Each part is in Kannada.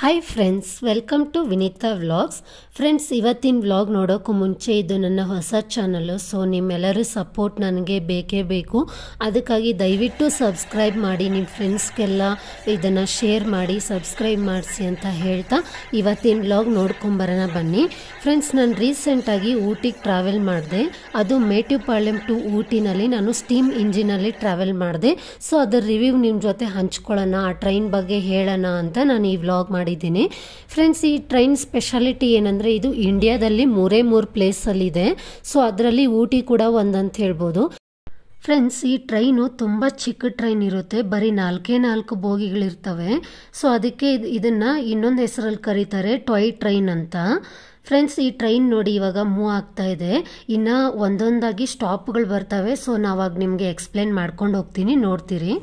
Hi friends welcome to Vineetha vlogs friends ಇವತ್ತಿನ ವ್ಲಾಗ್ ನೋಡೋಕ್ಕೂ ಮುಂಚೆ ಇದು ನನ್ನ ಹೊಸ ಚಾನಲು ಸೊ ನಿಮ್ಮೆಲ್ಲರೂ ಸಪೋರ್ಟ್ ನನಗೆ ಬೇಕೇ ಬೇಕು. ಅದಕ್ಕಾಗಿ ದಯವಿಟ್ಟು ಸಬ್ಸ್ಕ್ರೈಬ್ ಮಾಡಿ ನಿಮ್ಮ ಫ್ರೆಂಡ್ಸ್ಗೆಲ್ಲ ಇದನ್ನು ಶೇರ್ ಮಾಡಿ ಸಬ್ಸ್ಕ್ರೈಬ್ ಮಾಡಿಸಿ ಅಂತ ಹೇಳ್ತಾ ಇವತ್ತಿನ ವ್ಲಾಗ್ ನೋಡ್ಕೊಂಬರೋಣ ಬನ್ನಿ. ಫ್ರೆಂಡ್ಸ್ ನಾನು ರೀಸೆಂಟಾಗಿ ಊಟಿಗೆ ಟ್ರಾವೆಲ್ ಮಾಡಿದೆ. ಅದು ಮೇಟಿಪಾಳ್ಯಂ ಟು ಊಟಿನಲ್ಲಿ ನಾನು ಸ್ಟೀಮ್ ಇಂಜಿನಲ್ಲಿ ಟ್ರಾವೆಲ್ ಮಾಡಿದೆ. ಸೊ ಅದರ ರಿವ್ಯೂ ನಿಮ್ಮ ಜೊತೆ ಹಂಚ್ಕೊಳ್ಳೋಣ, ಆ ಟ್ರೈನ್ ಬಗ್ಗೆ ಹೇಳೋಣ ಅಂತ ನಾನು ಈ ವ್ಲಾಗ್ ಮಾಡಿದ್ದೀನಿ. ಫ್ರೆಂಡ್ಸ್ ಈ ಟ್ರೈನ್ ಸ್ಪೆಷಾಲಿಟಿ ಏನಂದರೆ ಇದು ಇಂಡಿಯಾದಲ್ಲಿ ಮೂರೇ ಮೂರು ಪ್ಲೇಸಲ್ಲಿದೆ ಸೊ ಅದರಲ್ಲಿ ಊಟಿ ಕೂಡ ಒಂದಂತ ಹೇಳ್ಬೋದು. ಫ್ರೆಂಡ್ಸ್ ಈ ಟ್ರೈನು ತುಂಬ ಚಿಕ್ಕ ಟ್ರೈನ್ ಇರುತ್ತೆ. ಬರೀ ನಾಲ್ಕೇ ನಾಲ್ಕು ಬೋಗಿಗಳಿರ್ತವೆ. ಸೊ ಅದಕ್ಕೆ ಇದನ್ನು ಇನ್ನೊಂದು ಹೆಸರಲ್ಲಿ ಕರೀತಾರೆ ಟಾಯ್ ಟ್ರೈನ್ ಅಂತ. ಫ್ರೆಂಡ್ಸ್ ಈ ಟ್ರೈನ್ ನೋಡಿ ಇವಾಗ ಮೂವ್ ಆಗ್ತಾ ಇದೆ. ಇನ್ನು ಒಂದೊಂದಾಗಿ ಸ್ಟಾಪ್ಗಳು ಬರ್ತವೆ. ಸೊ ನಾವಾಗ ನಿಮಗೆ ಎಕ್ಸ್ಪ್ಲೇನ್ ಮಾಡ್ಕೊಂಡು ಹೋಗ್ತೀನಿ. ನೋಡ್ತೀರಿ.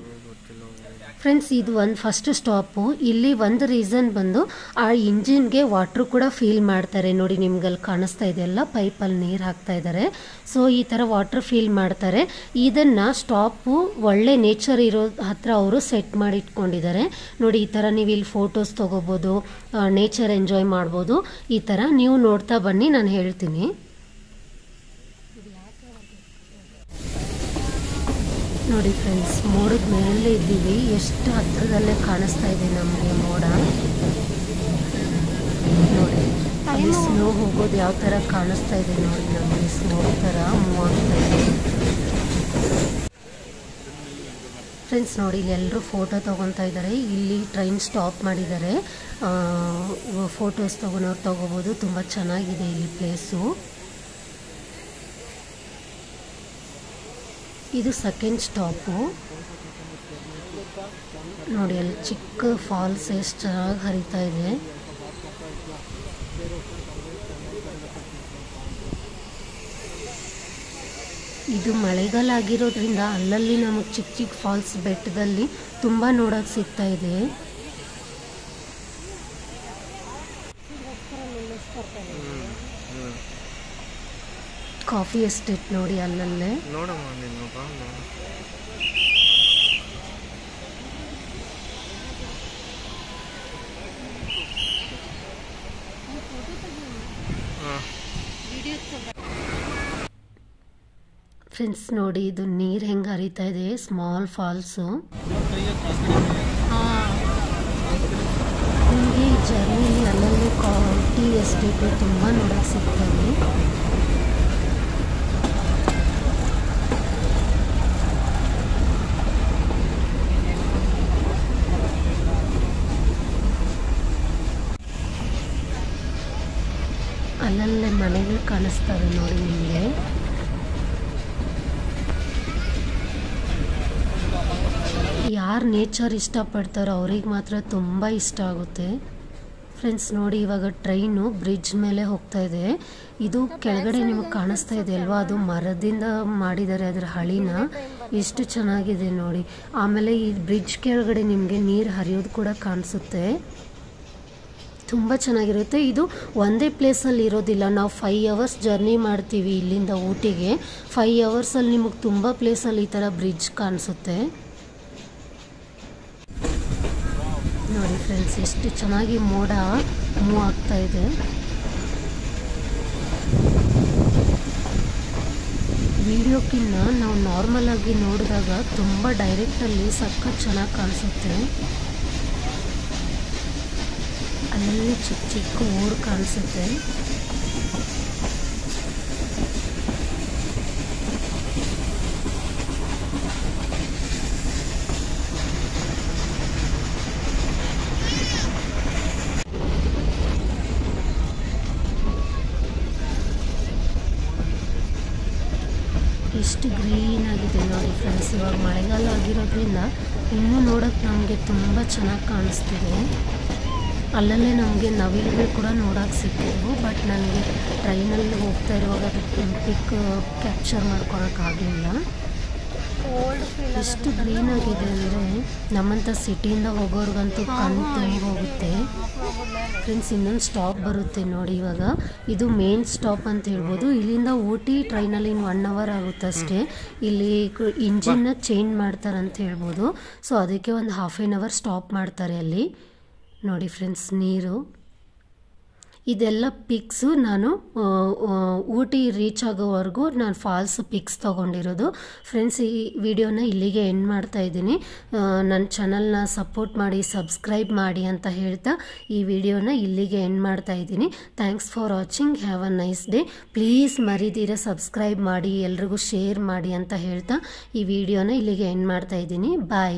ಫ್ರೆಂಡ್ಸ್ ಇದು ಒಂದು ಫಸ್ಟ್ ಸ್ಟಾಪು ಇಲ್ಲಿ ಒಂದು ರೀಸನ್ ಬಂದು ಆ ಇಂಜಿನ್ಗೆ ವಾಟ್ರು ಕೂಡ ಫೀಲ್ ಮಾಡ್ತಾರೆ. ನೋಡಿ, ನಿಮ್ಗಲ್ಲಿ ಕಾಣಿಸ್ತಾ ಇದೆಯಲ್ಲ ಪೈಪಲ್ಲಿ ನೀರು ಹಾಕ್ತಾ ಇದ್ದಾರೆ ಸೊ ಈ ಥರ ವಾಟ್ರ್ ಫೀಲ್ ಮಾಡ್ತಾರೆ. ಇದನ್ನು ಸ್ಟಾಪು ಒಳ್ಳೆ ನೇಚರ್ ಇರೋ ಹತ್ರ ಅವರು ಸೆಟ್ ಮಾಡಿ ಇಟ್ಕೊಂಡಿದ್ದಾರೆ ನೋಡಿ, ಈ ಥರ ನೀವು ಇಲ್ಲಿ ಫೋಟೋಸ್ ತೊಗೋಬೋದು ನೇಚರ್ ಎಂಜಾಯ್ ಮಾಡ್ಬೋದು. ಈ ಥರ ನೀವು ನೋಡ್ತಾ ಬನ್ನಿ, ನಾನು ಹೇಳ್ತೀನಿ. ನೋಡಿ ಫ್ರೆಂಡ್ಸ್ ಮೋಡದ ಮೇಲೆ ಇದ್ದೀವಿ. ಎಷ್ಟು ಹತ್ರದಲ್ಲೇ ಕಾಣಿಸ್ತಾ ಇದೆ ನಮಗೆ ಮೋಡ. ನೋಡಿ ಅಲ್ಲಿ ಸ್ನೋ ಹೋಗೋದು ಯಾವ ಥರ ಕಾಣಿಸ್ತಾ ಇದೆ ನೋಡಿ ನಮಗೆ ಸ್ನೋ ಥರ ಮೂವ್ ಆಗ್ತಾ ಇದೆ. ಫ್ರೆಂಡ್ಸ್ ನೋಡಿ ಇಲ್ಲಿ ಎಲ್ಲರೂ ಫೋಟೋ ತೊಗೊತಾ ಇದ್ದಾರೆ. ಇಲ್ಲಿ ಟ್ರೈನ್ ಸ್ಟಾಪ್ ಮಾಡಿದ್ದಾರೆ. ಫೋಟೋಸ್ ತೊಗೊಳೋರು ತೊಗೋಬೋದು. ತುಂಬ ಚೆನ್ನಾಗಿದೆ ಇಲ್ಲಿ ಪ್ಲೇಸು ಇದು ಸೆಕೆಂಡ್ ಸ್ಟಾಪು ನೋಡಿ, ಅಲ್ಲಿ ಚಿಕ್ಕ ಫಾಲ್ಸ್ ಎಷ್ಟು ಚೆನ್ನಾಗಿ ಹರಿತಾ ಇದೆ. ಇದು ಮಳೆಗಾಲ ಆಗಿರೋದ್ರಿಂದ ಅಲ್ಲಲ್ಲಿ ನಮಗೆ ಚಿಕ್ಕ ಚಿಕ್ಕ ಫಾಲ್ಸ್ ಬೆಟ್ಟದಲ್ಲಿ ತುಂಬ ನೋಡೋಕೆ ಸಿಗ್ತಾ ಇದೆ. ಕಾಫಿ ಎಸ್ಟೇಟ್ ನೋಡಿ ಅಲ್ಲಲ್ಲೇ. ನೋಡಮ್ಮ ನೀನು. ಫ್ರೆಂಡ್ಸ್ ನೋಡಿ ಇದು ನೀರು ಹೆಂಗೆ ಹರಿತಾ ಇದೆ ಸ್ಮಾಲ್ ಫಾಲ್ಸು ನಿಮಗೆ ಈ ಜರ್ನಿಲಿ ಅಲ್ಲಲ್ಲಿ ಟೀ ಎಸ್ಟೇಟು ತುಂಬ ನೋಡೋಕೆ ಸಿಗ್ತವೆ ಅಲ್ಲಲ್ಲೇ ಮನೆಗಳು ಕಾಣಿಸ್ತವೆ ನೋಡಿ ನಿಮಗೆ. ಯಾರು ನೇಚರ್ ಇಷ್ಟಪಡ್ತಾರೋ ಅವ್ರಿಗೆ ಮಾತ್ರ ತುಂಬ ಇಷ್ಟ ಆಗುತ್ತೆ. ಫ್ರೆಂಡ್ಸ್ ನೋಡಿ ಇವಾಗ ಟ್ರೈನು ಬ್ರಿಡ್ಜ್ ಮೇಲೆ ಹೋಗ್ತಾ ಇದೆ. ಇದು ಕೆಳಗಡೆ ನಿಮಗೆ ಕಾಣಿಸ್ತಾ ಇದೆ ಅಲ್ವಾ? ಅದು ಮರದಿಂದ ಮಾಡಿದ್ದಾರೆ ಅದರ ಹಳಿನ. ಎಷ್ಟು ಚೆನ್ನಾಗಿದೆ ನೋಡಿ. ಆಮೇಲೆ ಈ ಬ್ರಿಡ್ಜ್ ಕೆಳಗಡೆ ನಿಮಗೆ ನೀರು ಹರಿಯೋದು ಕೂಡ ಕಾಣಿಸುತ್ತೆ. ತುಂಬ ಚೆನ್ನಾಗಿರುತ್ತೆ. ಇದು ಒಂದೇ ಪ್ಲೇಸಲ್ಲಿ ಇರೋದಿಲ್ಲ. ನಾವು ಫೈ ಅವರ್ಸ್ ಜರ್ನಿ ಮಾಡ್ತೀವಿ ಇಲ್ಲಿಂದ ಊಟಿಗೆ. ಫೈ ಅವರ್ಸಲ್ಲಿ ನಿಮಗೆ ತುಂಬ ಪ್ಲೇಸಲ್ಲಿ ಈ ಥರ ಬ್ರಿಡ್ಜ್ ಕಾಣಿಸುತ್ತೆ. ನೋಡಿ ಫ್ರೆಂಡ್ಸ್ ಎಷ್ಟು ಚೆನ್ನಾಗಿ ಮೋಡ ಮೂವ್ ಆಗ್ತಾ ಇದೆ. ವಿಡಿಯೋಕ್ಕಿಂತ ನಾವು ನಾರ್ಮಲ್ ಆಗಿ ನೋಡಿದಾಗ ತುಂಬ ಡೈರೆಕ್ಟಲ್ಲಿ ಸಖತ್ ಚೆನ್ನಾಗಿ ಕಾಣಿಸುತ್ತೆ. ಅಲ್ಲಲ್ಲಿ ಚಿಕ್ಕ ಚಿಕ್ಕ ಊರು ಕಾಣಿಸುತ್ತೆ. ಎಷ್ಟು ಗ್ರೀನ್ ಆಗಿದೆ ನೋಡಿ ಫ್ರೆಂಡ್ಸ್, ಇವಾಗ ಮಳೆಗಾಲ ಆಗಿರೋದ್ರಿಂದ ಇನ್ನೂ ನೋಡೋಕೆ ನಮಗೆ ತುಂಬ ಚೆನ್ನಾಗಿ ಕಾಣಿಸ್ತಿದೆ. ಅಲ್ಲಲ್ಲೇ ನಮಗೆ ನವಿಲುಗಳು ಕೂಡ ನೋಡೋಕೆ ಸಿಕ್ಕಿದ್ವು ಬಟ್ ನನಗೆ ಟ್ರೈನಲ್ಲಿ ಹೋಗ್ತಾ ಇರುವಾಗ ಅದು ಪಿಕ್ ಕ್ಯಾಪ್ಚರ್ ಮಾಡ್ಕೊಳಕ್ಕಾಗಲಿಲ್ಲ ಎಷ್ಟು ಗ್ರೀನ್ ಆಗಿದೆ ಅಂದರೆ ನಮ್ಮಂಥ ಸಿಟಿಯಿಂದ ಹೋಗೋರ್ಗಂತೂ ಕಣ್ಣು ತುಂಬ ಹೋಗುತ್ತೆ. ಫ್ರೆಂಡ್ಸ್ ಇನ್ನೊಂದು ಸ್ಟಾಪ್ ಬರುತ್ತೆ ನೋಡಿ ಇವಾಗ. ಇದು ಮೇನ್ ಸ್ಟಾಪ್ ಅಂತ ಹೇಳ್ಬೋದು. ಇಲ್ಲಿಂದ ಊಟಿ ಟ್ರೈನಲ್ಲಿ ಇನ್ನು ಒನ್ ಅವರ್ ಆಗುತ್ತೆ ಅಷ್ಟೇ. ಇಲ್ಲಿ ಇಂಜಿನ್ನ ಚೇಂಜ್ ಮಾಡ್ತಾರೆ ಅಂತ ಹೇಳ್ಬೋದು. ಸೊ ಅದಕ್ಕೆ ಒಂದು ಹಾಫ್ ಆನ್ ಅವರ್ ಸ್ಟಾಪ್ ಮಾಡ್ತಾರೆ ಅಲ್ಲಿ. ನೋಡಿ ಫ್ರೆಂಡ್ಸ್ ನೀರು. ಇದೆಲ್ಲ ಪಿಕ್ಸು ನಾನು ಊಟಿ ರೀಚ್ ಆಗೋವರೆಗೂ ನಾನು ಫಾಲ್ಸ್ ಪಿಕ್ಸ್ ತೊಗೊಂಡಿರೋದು. ಫ್ರೆಂಡ್ಸ್ ಈ ವಿಡಿಯೋನ ಇಲ್ಲಿಗೆ ಎಂಡ್ ಮಾಡ್ತಾ ಇದ್ದೀನಿ. ನನ್ನ ಚಾನಲ್ನ ಸಪೋರ್ಟ್ ಮಾಡಿ ಸಬ್ಸ್ಕ್ರೈಬ್ ಮಾಡಿ ಅಂತ ಹೇಳ್ತಾ ಈ ವಿಡಿಯೋನ ಇಲ್ಲಿಗೆ ಎಂಡ್ ಮಾಡ್ತಾ ಇದ್ದೀನಿ. Thanks for watching have a nice day please ಮರಿದಿರ subscribe ಮಾಡಿ, ಎಲ್ರಿಗೂ ಶೇರ್ ಮಾಡಿ ಅಂತ ಹೇಳ್ತಾ ಈ ವಿಡಿಯೋನ ಇಲ್ಲಿಗೆ ಎಂಡ್ ಮಾಡ್ತಾ ಇದ್ದೀನಿ. ಬಾಯ್